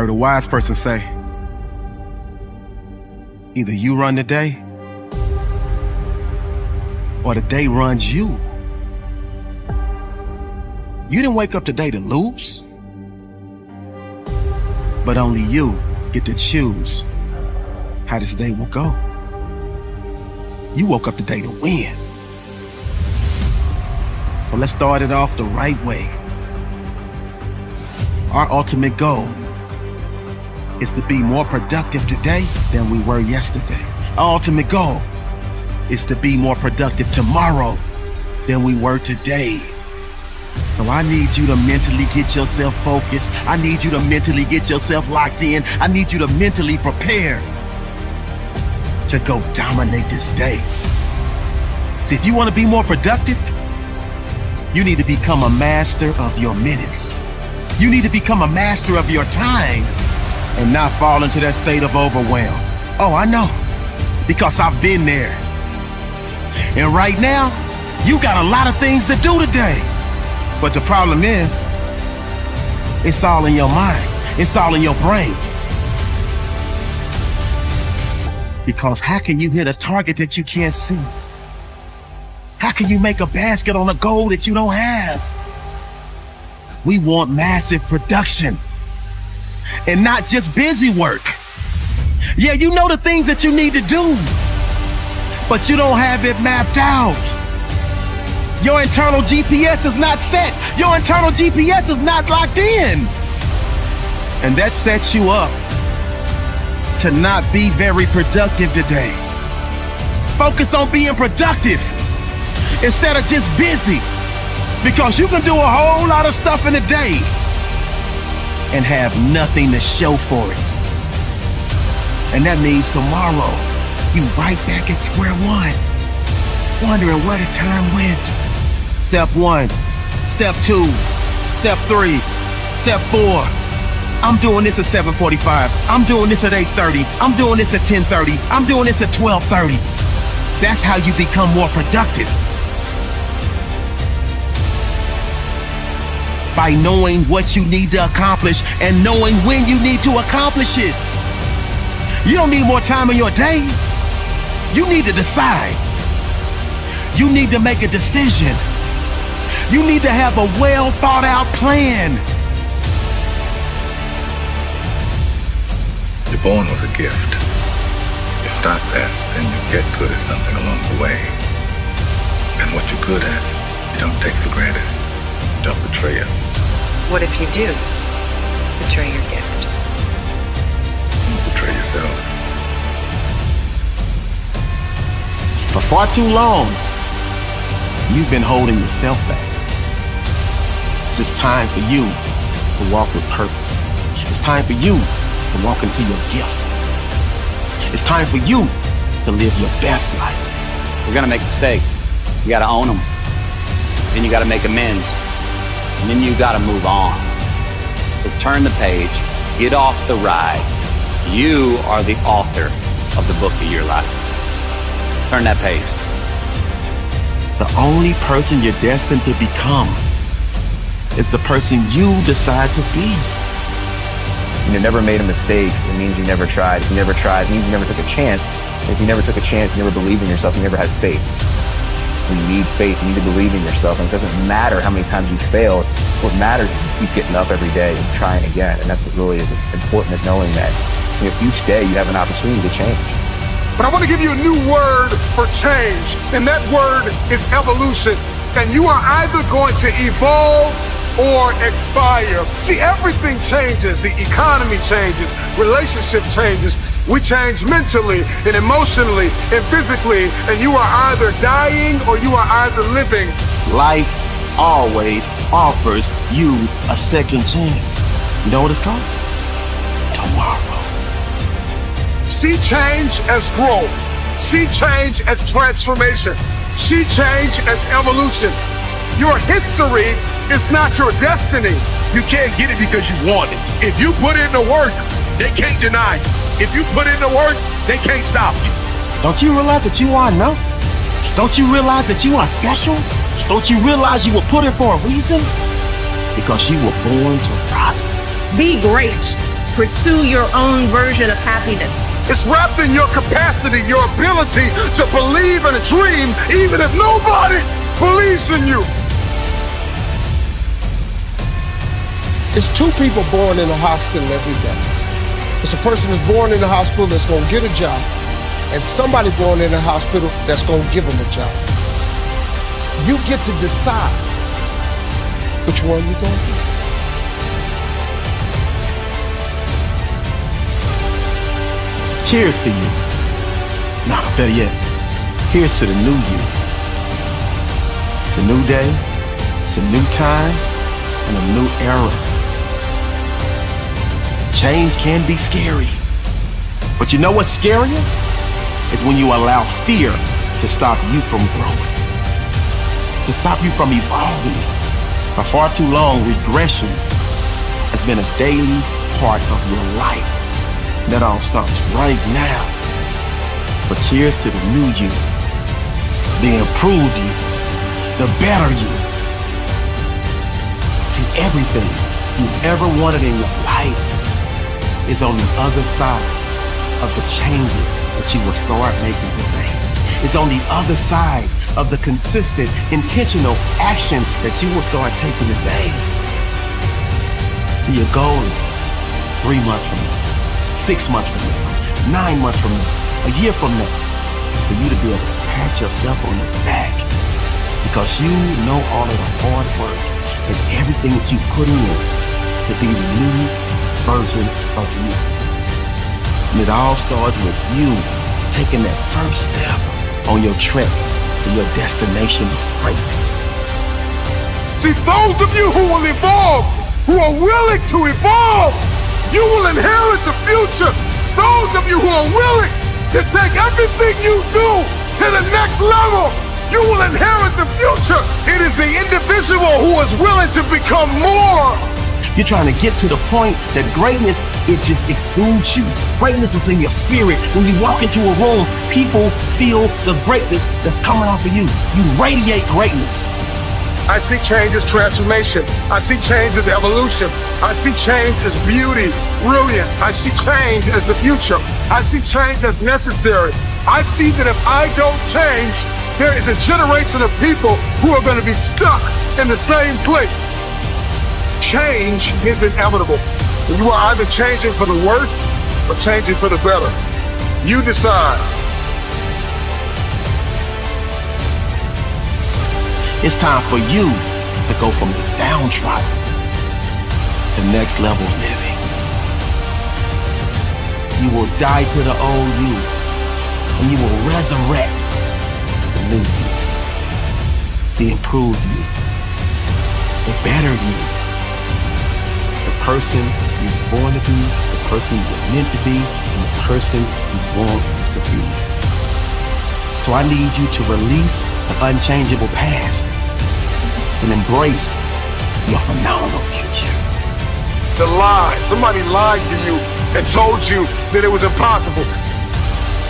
Heard a wise person say, either you run the day or the day runs you. You didn't wake up today to lose, but only you get to choose how this day will go. You woke up today to win. So let's start it off the right way. Our ultimate goal is to be more productive today than we were yesterday. Our ultimate goal is to be more productive tomorrow than we were today. So I need you to mentally get yourself focused. I need you to mentally get yourself locked in. I need you to mentally prepare to go dominate this day. See, if you want to be more productive, you need to become a master of your minutes. You need to become a master of your time and not fall into that state of overwhelm. Oh, I know, because I've been there. And right now, you got a lot of things to do today. But the problem is, it's all in your mind. It's all in your brain. Because how can you hit a target that you can't see? How can you make a basket on a goal that you don't have? We want massive production and not just busy work. Yeah, you know the things that you need to do, but you don't have it mapped out. Your internal GPS is not set. Your internal GPS is not locked in. And that sets you up to not be very productive today. Focus on being productive instead of just busy because you can do a whole lot of stuff in a day and have nothing to show for it. And that means tomorrow, you right back at square one, wondering where the time went. Step one, step two, step three, step four. I'm doing this at 7:45. I'm doing this at 8:30. I'm doing this at 10:30. I'm doing this at 12:30. That's how you become more productive. By knowing what you need to accomplish and knowing when you need to accomplish it. You don't need more time in your day. You need to decide. You need to make a decision. You need to have a well thought out plan. You're born with a gift. If not that, then you get good at something along the way. And what you're good at, you don't take for granted. Don't betray it. What if you do betray your gift? You betray yourself. For far too long, you've been holding yourself back. It's time for you to walk with purpose. It's time for you to walk into your gift. It's time for you to live your best life. We're gonna make mistakes. You gotta own them. Then you gotta make amends. And then you gotta move on. So turn the page, get off the ride. You are the author of the book of your life. Turn that page. The only person you're destined to become is the person you decide to be. You know, never made a mistake. It means you never tried. If you never tried, it means you never took a chance. If you never took a chance, you never believed in yourself, you never had faith. You need faith, you need to believe in yourself. And it doesn't matter how many times you fail. What matters is you keep getting up every day and trying again. And that's what really is important is knowing that you know, each day you have an opportunity to change. But I want to give you a new word for change, and that word is evolution. And you are either going to evolve or expire. See, everything changes. The economy changes, relationship changes. We change mentally and emotionally and physically, and you are either dying or you are either living. Life always offers you a second chance. You know what it's called? Tomorrow. See change as growth. See change as transformation. See change as evolution. Your history is not your destiny. You can't get it because you want it. If you put in the work, they can't deny you. If you put in the work, they can't stop you. Don't you realize that you are enough? Don't you realize that you are special? Don't you realize you were put in for a reason? Because you were born to prosper. Be great. pursue your own version of happiness. It's wrapped in your capacity, your ability to believe in a dream, even if nobody believes in you. It's two people born in a hospital every day. It's a person that's born in a hospital that's going to get a job, and somebody born in a hospital that's going to give them a job. You get to decide which one you're going to do. Cheers to you. Nah, better yet, here's to the new you. It's a new day, it's a new time, and a new era. Change can be scary. But you know what's scarier? It's when you allow fear to stop you from growing, to stop you from evolving. For far too long, regression has been a daily part of your life. That all stops right now. So cheers to the new you, the improved you, the better you. See, everything you ever wanted in your life is on the other side of the changes that you will start making today. It's on the other side of the consistent, intentional action that you will start taking today. See, your goal is three months from now, six months from now, nine months from now, a year from now, is for you to be able to pat yourself on the back because you know all of the hard work and everything that you put in to be the new version of you. And it all starts with you taking that first step on your trip to your destination of greatness. See, those of you who will evolve, who are willing to evolve, you will inherit the future. Those of you who are willing to take everything you do to the next level, you will inherit the future. It is the individual who is willing to become more. You're trying to get to the point that greatness, it just exudes you. Greatness is in your spirit. When you walk into a room, people feel the greatness that's coming off of you. You radiate greatness. I see change as transformation. I see change as evolution. I see change as beauty, brilliance. I see change as the future. I see change as necessary. I see that if I don't change, there is a generation of people who are going to be stuck in the same place. Change is inevitable. You are either changing for the worse or changing for the better. You decide. It's time for you to go from the downtrodden to next level living. You will die to the old you, and you will resurrect the new you, the improved you, the better you, person you're born to be, the person you're meant to be, and the person you want to be. So I need you to release the unchangeable past and embrace your phenomenal future. The lie. Somebody lied to you and told you that it was impossible.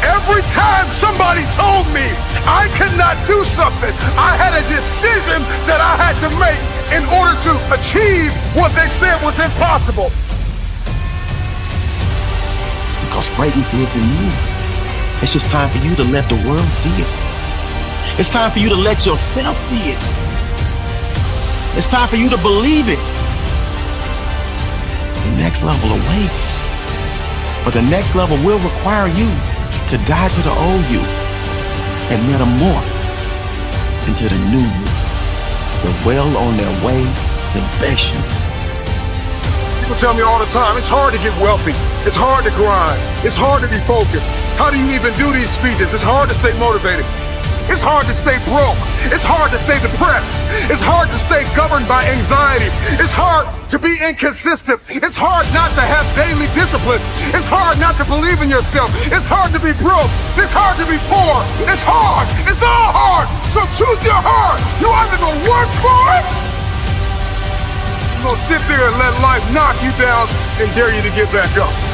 Every time somebody told me I could not do something, I had a decision that I had to make in order to achieve what they said was impossible. Because greatness lives in you. It's just time for you to let the world see it. It's time for you to let yourself see it. It's time for you to believe it. The next level awaits. But the next level will require you to die to the old you and metamorph into the new They're well on their way to you. People tell me all the time, it's hard to get wealthy. It's hard to grind. It's hard to be focused. How do you even do these speeches? It's hard to stay motivated. It's hard to stay broke. It's hard to stay depressed. It's hard to stay governed by anxiety. It's hard to be inconsistent. It's hard not to have daily disciplines. It's hard not to believe in yourself. It's hard to be broke. It's hard to be poor. It's hard. It's all hard. So choose your heart. You either gonna work for it. You're gonna sit there and let life knock you down and dare you to get back up.